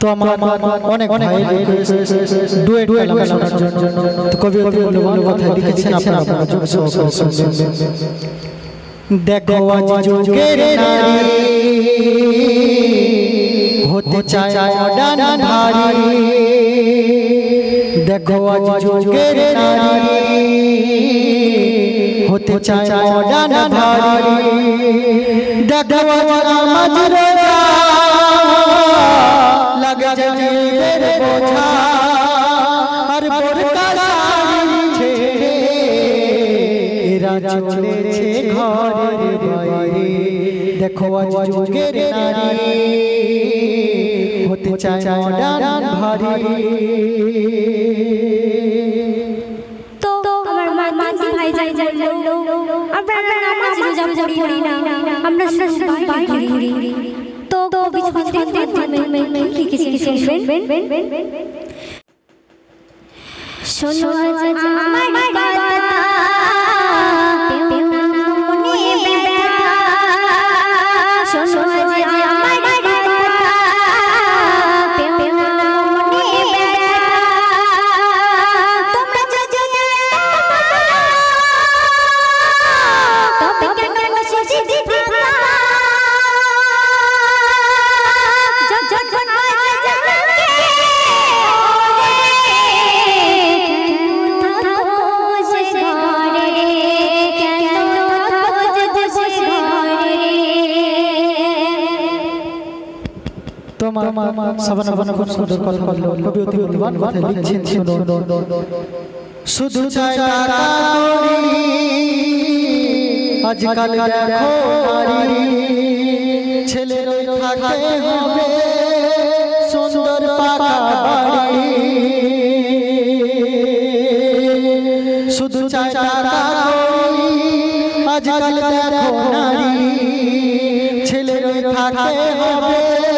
তো আমার অনেক ভাই ডুয়েট পেলাম শোনার জন্য। তো কবি অতি মূল্যবান কথা লিখেছেন আপনারা। দেখো আজ যুগের নারী হতে চায় মডার্ন ধারী। দেখো আজ যুগের নারী। হতে চায় মডার্ন ধারী দেখো নামাজ রোজা লাগে জমিদের বোঝা। আর বোরকা শাড়ি ছেড়ে এরা চলেছে ঘরের বাইরে। দেখো আজ যুগের নারী। হতে চায় মডার্ন ভারী। নামাজ করি না, আমরা শুধু বাইরে ঘুরি তো বিছানার মাধ্যমে লিখেছি শুনবেন? শোনো আজ আমার তোমার সাবানা, বানা খুব সুন্দর কথা বলল। কবি অতি মূল্যবান কথা লিখছেন শুনো শুধু চাই আজকাল দেখো নারী নারী, ছেলের থাকতে হবে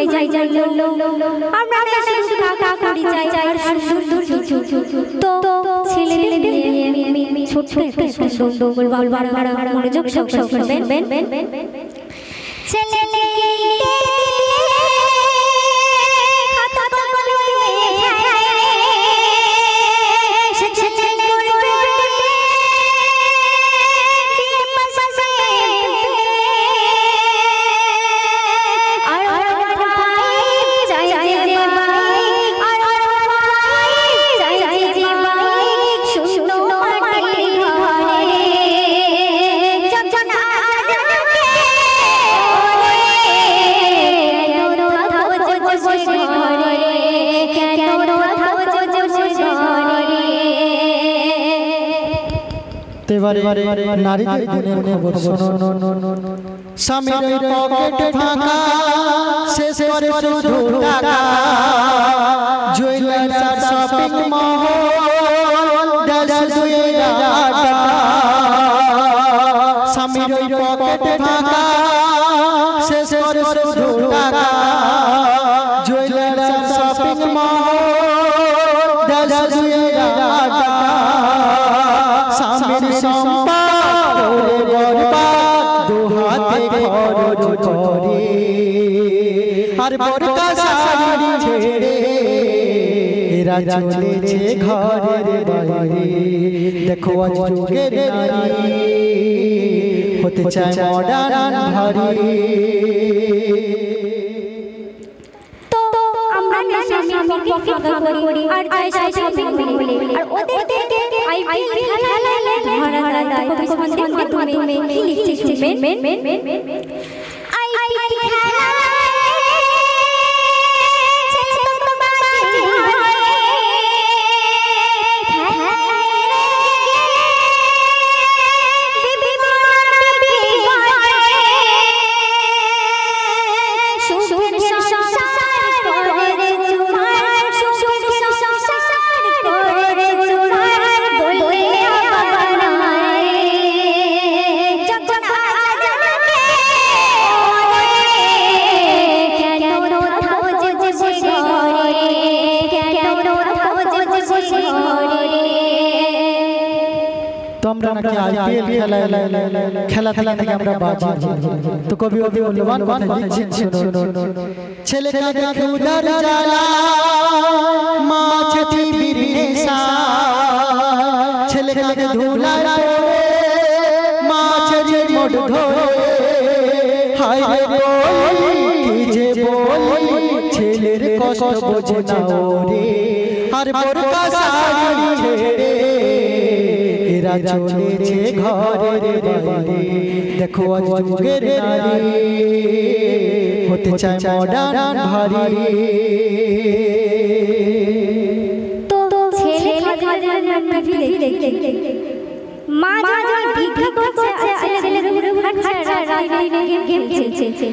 ভাই যাই যাই আমরা শুধু টাকা করি, যাই যাই, আর সুন্দর তো ছেলেদের নিয়ে ছোট একটা সুন্দর বল বল বল বল মনোযোগ সব সব ছেলে তো এবারে নারীদের দিনের খবর শোনো স্বামীর পকেটে ফাঁকা শেষ করে শুধু টাকা। জুয়েলার্স শপিং মল দেশ দুয়ে টাকা। স্বামীর পকেটে ফাঁকা আর বরকা শাড়ি ছেড়ে এরা চলেছে ঘরের বাইরে দেখো আজ যুগের নারী হতে চায় মডার্ন ভারী তো আমরা স্বামীর পক্ষে ফাঁকা করি আর যাই যাই শপিং বলে আর ওদের দেখে আইপিএল খেলা ধরা দেয়। কবি সন্ধ্যের মাধ্যমে লিখছে শুনবেন? আমরা নাকি আইপিএল খেলা খেলা খেলা নাকি আমরা বাজি তো কবি অতি মূল্যবান কথা লিখছেন শুনুন। ছেলে কাকে খুদার জ্বালা মাছ টিভির নেশা। ছেলে কাকে ধুলার মাছের মোট ধরে। হায় রে বলি কি যে বলি ছেলের কষ্ট বোঝে না ওরে। আর বোরকা শাড়ি ছেড়ে এরা চলেছে ঘরের বাইরে দেখো আজ যুগের নারী হতে চায় মডার্ন ভারী। তো ছেলে খাজা টিভি দেখে মা যখন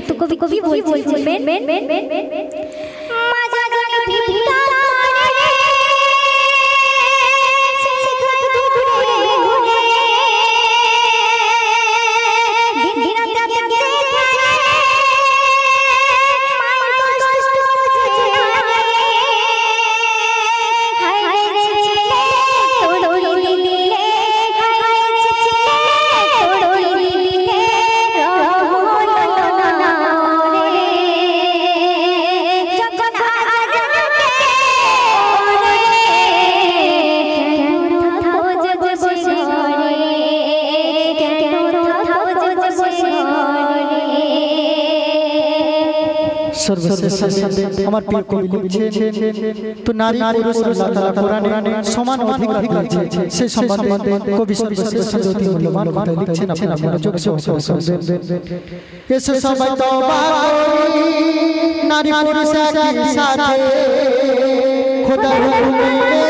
তো কবি কবি বলছেন মা আমার প্রিয় কবি লিখছেন তো নারী পুরুষ আল্লাহ তাআলা কোরআনে সমান অধিকার দিয়েছে সেই সম্বন্ধে কবি সর্বশেষ অতি মূল্যবান কথা লিখছেন আপনারা। মনোযোগ সহকারে শুনবেন এসো সবাই তওবা করি নারী পুরুষ একই সাথে খোদার হুকুমে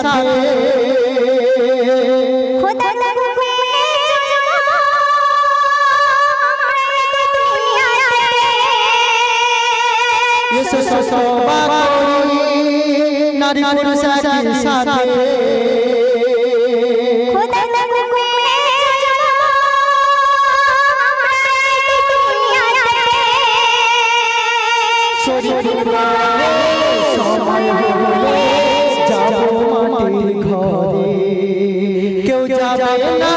একই সাথে খোদা হুকুমে ঘরে। কেউ যাবে না